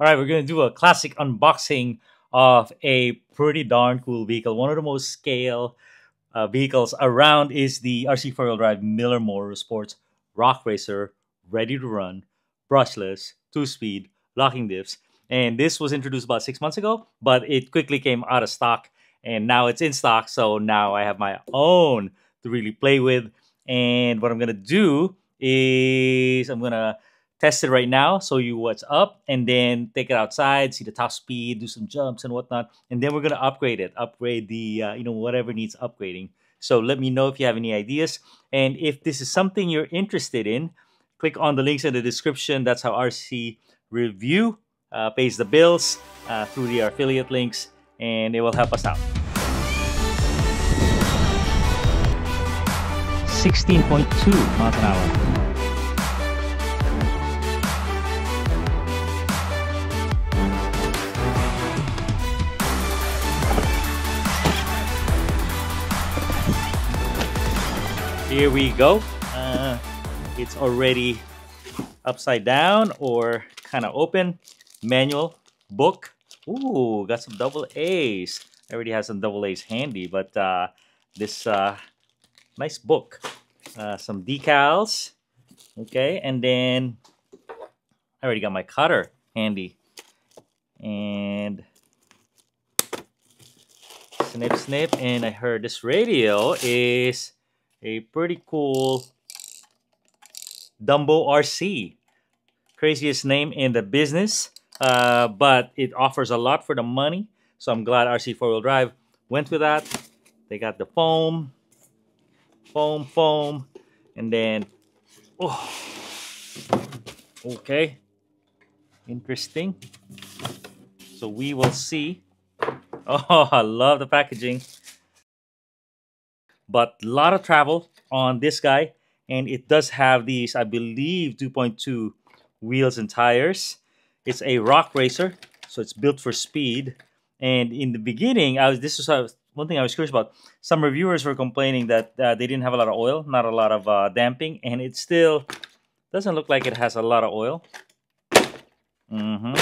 All right, we're going to do a classic unboxing of a pretty darn cool vehicle. One of the most scale uh, vehicles around is the RC four-wheel drive Miller Motorsports Rock Racer, ready to run, brushless, two-speed, locking diffs. And this was introduced about six months ago, but it quickly came out of stock, and now it's in stock. So now I have my own to really play with. And what I'm gonna do is I'm gonna test it right now, show you what's up, and then take it outside, see the top speed, do some jumps and whatnot, and then we're gonna upgrade it, upgrade the uh, you know whatever needs upgrading. So let me know if you have any ideas, and if this is something you're interested in, click on the links in the description. That's how RC Review uh, pays the bills uh, through the affiliate links, and it will help us out. 16.2 miles an hour. Here we go. Uh, it's already upside down or kind of open. Manual, book. Ooh, got some double A's. I already have some double A's handy, but uh, this uh, nice book. Uh, some decals. Okay, and then I already got my cutter handy. And snip, snip. And I heard this radio is a pretty cool Dumbo RC. Craziest name in the business, uh, but it offers a lot for the money. So I'm glad RC four-wheel drive went with that. They got the foam, foam, foam, and then, oh, okay, interesting. So we will see. Oh, I love the packaging but a lot of travel on this guy and it does have these i believe 2.2 wheels and tires. It's a rock racer so it's built for speed. And in the beginning i was this was one thing i was curious about. Some reviewers were complaining that uh, they didn't have a lot of oil not a lot of uh, damping and it still doesn't look like it has a lot of oil. Mm-hmm.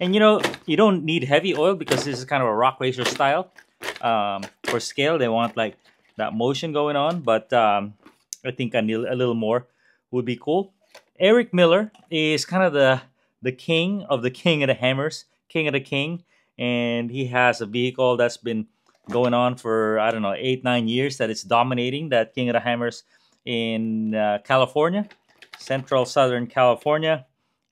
and you know you don't need heavy oil because this is kind of a rock racer style. Um, for scale they want like that motion going on, but um, I think a, a little more would be cool. Eric Miller is kind of the the king of the king of the hammers, king of the king, and he has a vehicle that's been going on for I don't know eight nine years that it's dominating that king of the hammers in uh, California, Central Southern California,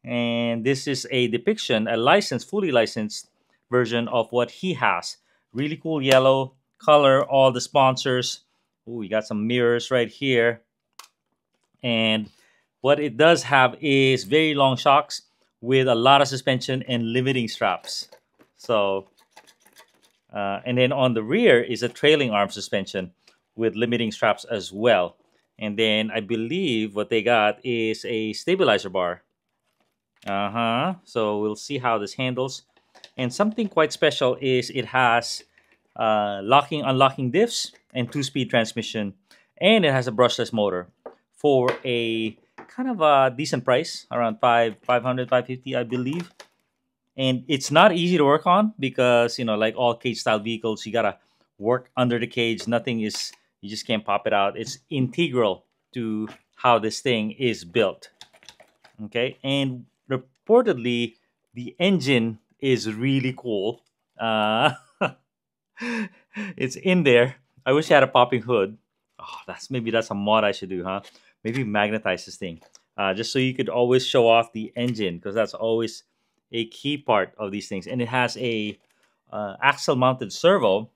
and this is a depiction, a licensed, fully licensed version of what he has. Really cool yellow color all the sponsors. Ooh, we got some mirrors right here. And what it does have is very long shocks with a lot of suspension and limiting straps. So, uh, and then on the rear is a trailing arm suspension with limiting straps as well. And then I believe what they got is a stabilizer bar. Uh-huh. So we'll see how this handles. And something quite special is it has uh, locking, unlocking diffs, and two-speed transmission. And it has a brushless motor for a kind of a decent price, around five, 500, 550, I believe. And it's not easy to work on because, you know, like all cage-style vehicles, you gotta work under the cage. Nothing is, you just can't pop it out. It's integral to how this thing is built. Okay, and reportedly, the engine is really cool. Uh, it's in there. I wish I had a popping hood. Oh, that's maybe that's a mod I should do, huh? Maybe magnetize this thing. Uh, just so you could always show off the engine because that's always a key part of these things. And it has a uh, axle mounted servo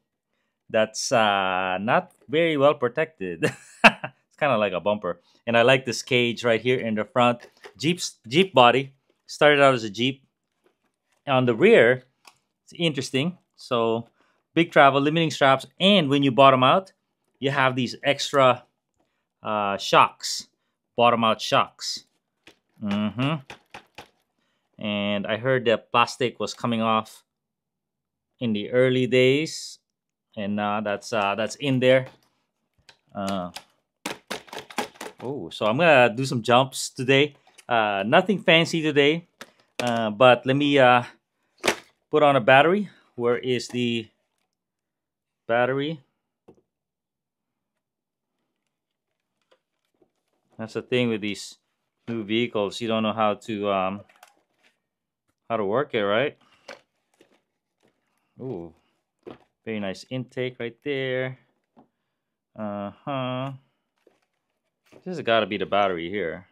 that's uh, not very well protected. it's kind of like a bumper. And I like this cage right here in the front. Jeep's Jeep body started out as a Jeep. On the rear, it's interesting. So big travel, limiting straps, and when you bottom out, you have these extra uh, shocks, bottom out shocks. Mm-hmm. And I heard that plastic was coming off in the early days, and uh, that's uh, that's in there. Uh, oh, so I'm gonna do some jumps today. Uh, nothing fancy today. Uh, but let me put on a battery. Where is the battery? That's the thing with these new vehicles. You don't know how to um, how to work it, right? Ooh, very nice intake right there. Uh huh. This has got to be the battery here.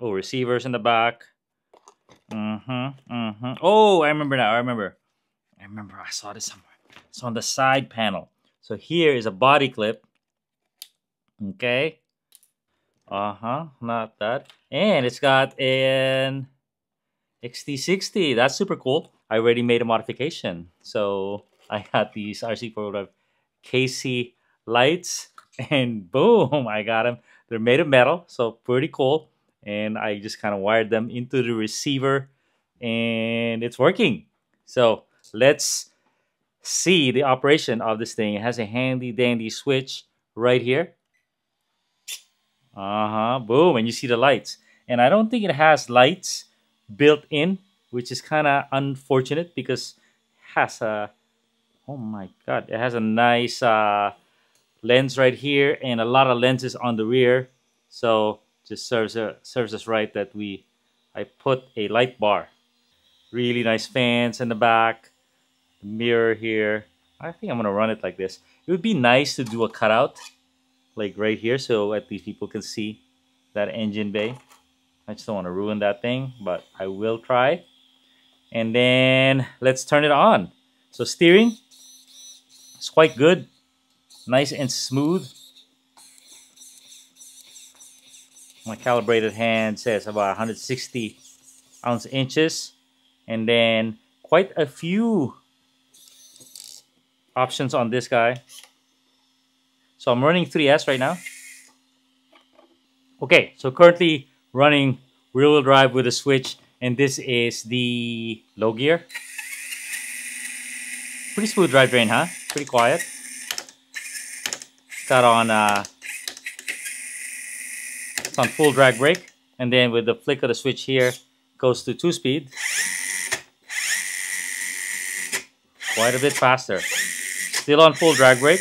Oh, receivers in the back. Mm-hmm. Mm-hmm. Oh, I remember now. I remember. I remember. I saw this somewhere. It's on the side panel. So here is a body clip. Okay. Uh-huh. Not that. And it's got an XT60. That's super cool. I already made a modification. So I got these RC4 KC lights and boom, I got them. They're made of metal, so pretty cool. And I just kind of wired them into the receiver and it's working. So let's see the operation of this thing. It has a handy dandy switch right here. Uh-huh, boom, and you see the lights. And I don't think it has lights built in, which is kind of unfortunate because it has a, oh my God, it has a nice uh, lens right here and a lot of lenses on the rear. So just serves, uh, serves us right that we, I put a light bar. Really nice fans in the back, mirror here. I think I'm gonna run it like this. It would be nice to do a cutout like right here so at least people can see that engine bay. I just don't want to ruin that thing, but I will try. And then let's turn it on. So steering, it's quite good. Nice and smooth. My calibrated hand says about 160 ounce inches. And then quite a few options on this guy. So I'm running 3S right now. Okay, so currently running rear-wheel drive with a switch, and this is the low gear. Pretty smooth drive drivetrain, huh? Pretty quiet. Got on, uh, it's on full drag brake, and then with the flick of the switch here, goes to two-speed. Quite a bit faster. Still on full drag brake.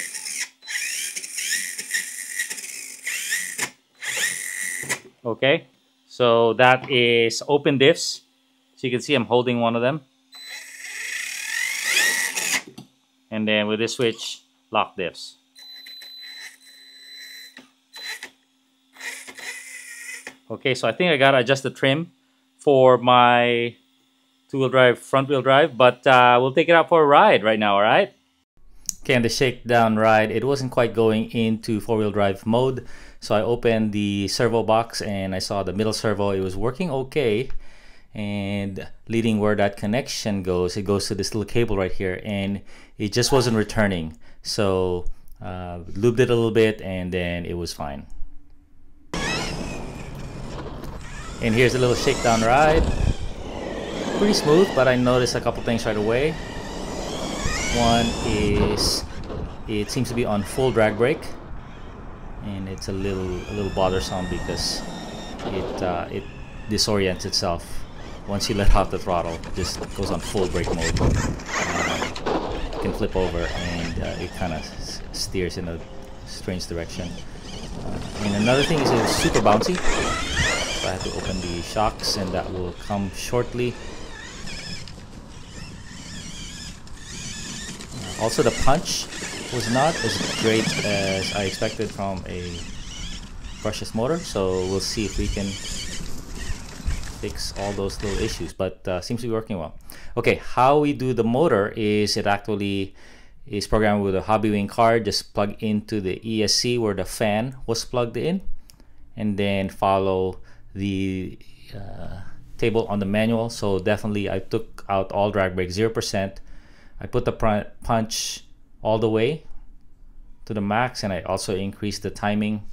Okay, so that is open diffs. So you can see I'm holding one of them. And then with this switch, lock diffs. Okay, so I think I gotta adjust the trim for my two-wheel drive, front-wheel drive, but uh, we'll take it out for a ride right now, all right? Okay, on the shakedown ride, it wasn't quite going into four-wheel drive mode. So I opened the servo box and I saw the middle servo. It was working okay. And leading where that connection goes, it goes to this little cable right here. And it just wasn't returning. So uh, lubed it a little bit and then it was fine. And here's a little shakedown ride. Pretty smooth, but I noticed a couple things right away. One is it seems to be on full drag brake and it's a little a little bothersome because it uh, it disorients itself. Once you let out the throttle it just goes on full brake mode. Uh, can flip over and uh, it kind of steers in a strange direction. Uh, and another thing is it's super bouncy. So I have to open the shocks and that will come shortly Also the punch was not as great as I expected from a brushless motor so we'll see if we can fix all those little issues but uh, seems to be working well. Okay how we do the motor is it actually is programmed with a Hobbywing card just plug into the ESC where the fan was plugged in and then follow the uh, table on the manual. So definitely I took out all drag brake 0% I put the punch all the way to the max and I also increased the timing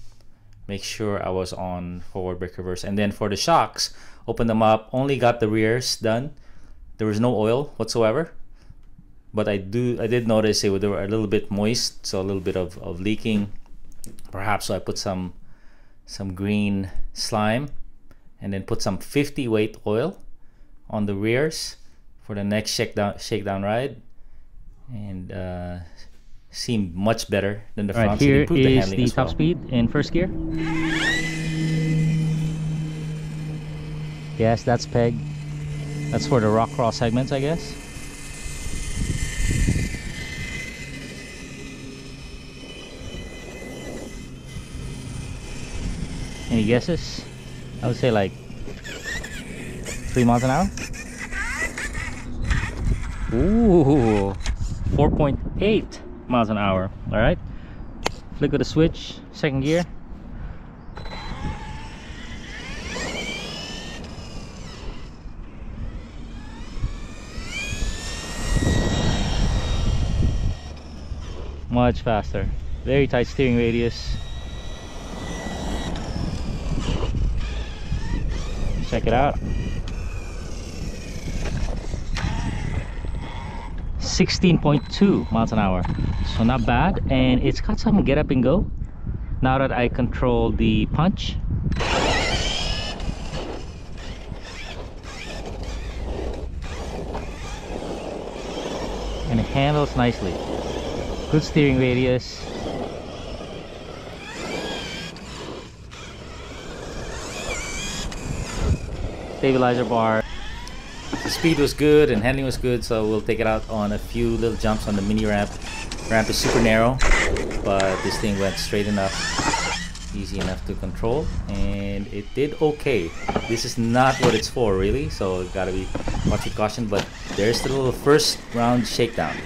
make sure I was on forward brake reverse. And then for the shocks open them up only got the rears done. There was no oil whatsoever but I do I did notice it they were a little bit moist so a little bit of, of leaking. Perhaps so I put some some green slime and then put some 50 weight oil on the rears for the next shakedown shakedown ride and uh, seem much better than the front. Right, here so the the, top well. speed in first gear. Yes, that's peg. That's for the rock crawl segments, I guess. Any guesses? I would say like three miles an hour. Ooh, 4.8 miles an hour. All right. Flick of the switch, second gear. Much faster. Very tight steering radius. Check it out. 16.2 miles an hour. So not bad. And it's got some get up and go. Now that I control the punch. And it handles nicely. Good steering radius. Stabilizer bar the speed was good and handling was good so we'll take it out on a few little jumps on the mini ramp. Ramp is super narrow but this thing went straight enough easy enough to control and it did okay. This is not what it's for really so gotta be watch with caution but there's the little first round shakedown